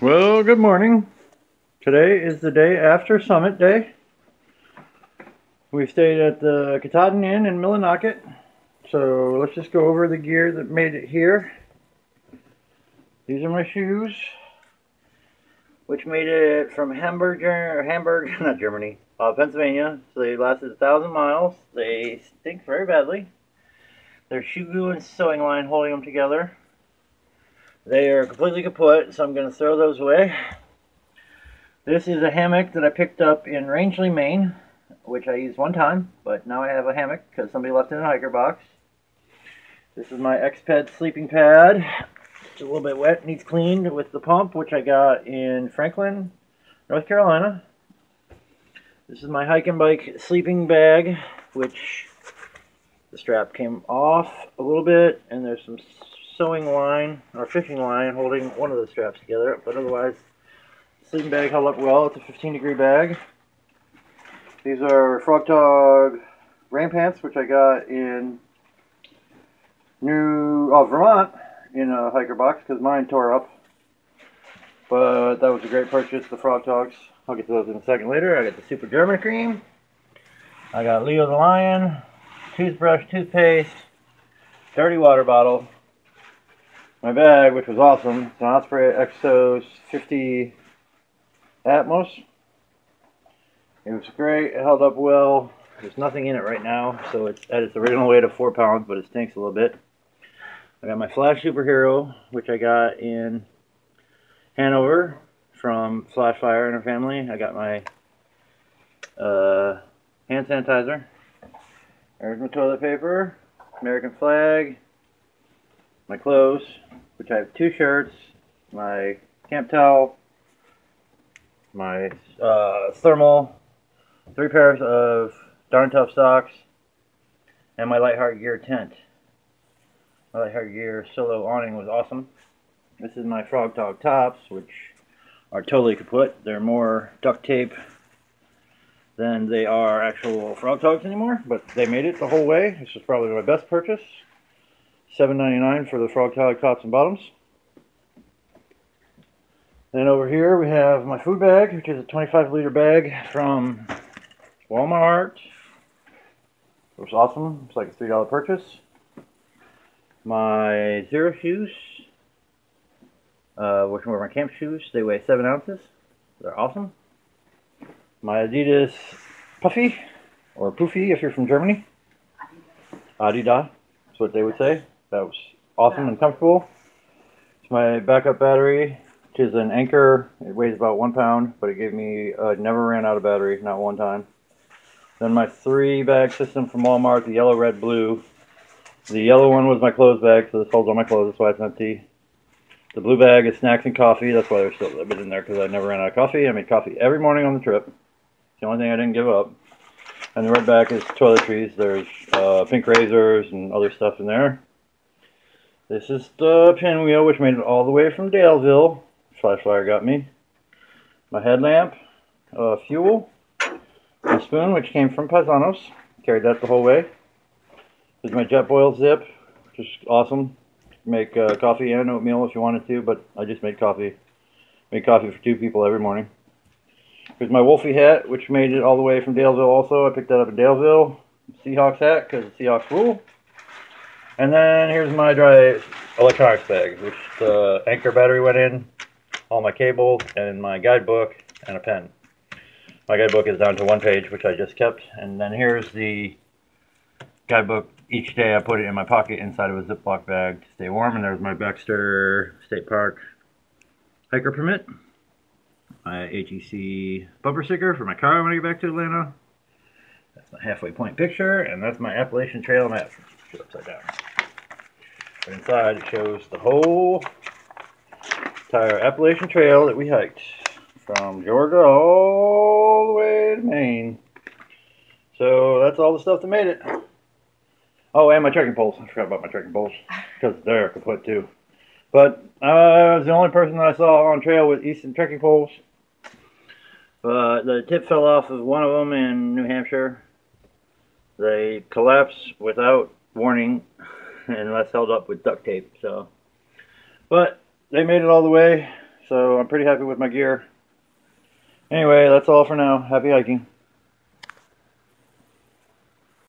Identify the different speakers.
Speaker 1: Well, good morning. Today is the day after Summit Day. We stayed at the Katahdin Inn in Millinocket. So let's just go over the gear that made it here. These are my shoes, which made it from Hamburg, Hamburg, not Germany, uh, Pennsylvania. So they lasted a thousand miles. They stink very badly. There's shoe glue and sewing line holding them together. They are completely kaput, so I'm going to throw those away. This is a hammock that I picked up in Rangeley, Maine, which I used one time, but now I have a hammock because somebody left it in a hiker box. This is my Exped sleeping pad. It's a little bit wet, needs cleaned with the pump, which I got in Franklin, North Carolina. This is my Hyke & Byke sleeping bag, which the strap came off a little bit, and there's some sewing line or fishing line holding one of the straps together, but otherwise sleeping bag held up well. It's a 15 degree bag. These are Frogg Togg rain pants, which I got in New oh, Vermont in a hiker box because mine tore up. But that was a great purchase, the Frogg Toggs. I'll get to those in a second later. I got the Super German Cream. I got Leo the Lion, toothbrush, toothpaste, dirty water bottle, my bag, which was awesome. It's an Osprey Exos 50 Atmos. It was great. It held up well. There's nothing in it right now, so it's at its original weight of 4 pounds, but it stinks a little bit. I got my Flash Superhero, which I got in Hanover from Flash Fire and her family. I got my uh, hand sanitizer. There's my toilet paper, American flag, my clothes, which I have two shirts, my camp towel, my uh, thermal, three pairs of Darn Tough socks, and my Lightheart Gear tent. My Lightheart Gear solo awning was awesome. This is my Frogg Togg tops, which are totally kaput. They're more duct tape than they are actual Frogg Toggs anymore, but they made it the whole way. This is probably my best purchase. $7.99 for the Frogg Togg tops and bottoms. Then over here we have my food bag, which is a 25 liter bag from Walmart. It was awesome. It's like a $3 purchase. My Xero shoes, uh, which were my camp shoes. They weigh 7 ounces. They're awesome. My Adidas Puffy, or Poofy if you're from Germany. Adidas, that's what they would say. That was awesome and comfortable. It's my backup battery, which is an Anker. It weighs about one pound, but it gave me, uh, never ran out of battery, not one time. Then my three bag system from Walmart, the yellow, red, blue. The yellow one was my clothes bag, so this holds all my clothes, that's why it's empty. The blue bag is snacks and coffee, that's why there's still a little bit in there, because I never ran out of coffee. I made coffee every morning on the trip. It's the only thing I didn't give up. And the red bag is toiletries. There's uh, pink razors and other stuff in there. This is the pinwheel, which made it all the way from Daleville. Flash Fire got me. My headlamp, uh, fuel, my spoon, which came from Paisanos. Carried that the whole way. This is my Jetboil zip, which is awesome. Make uh, coffee and oatmeal if you wanted to, but I just made coffee. Made coffee for two people every morning. Here's my Wolfie hat, which made it all the way from Daleville also. I picked that up in Daleville. Seahawks hat, because the Seahawks rule. And then here's my dry electronics bag, which the Anker battery went in, all my cables, and my guidebook, and a pen. My guidebook is down to one page, which I just kept. And then here's the guidebook. Each day I put it in my pocket inside of a Ziploc bag to stay warm. And there's my Baxter State Park hiker permit. My HEC bumper sticker for my car when I get back to Atlanta. That's my halfway point picture, and that's my Appalachian Trail map. Upside down. Inside it shows the whole entire Appalachian Trail that we hiked from Georgia all the way to Maine. So that's all the stuff that made it. Oh, and my trekking poles. I forgot about my trekking poles because they're kaput too. But uh, I was the only person that I saw on trail with Easton trekking poles. But the tip fell off of one of them in New Hampshire. They collapsed without warning and that's held up with duct tape. So, but they made it all the way. so I'm pretty happy with my gear. Anyway, that's all for now. Happy hiking.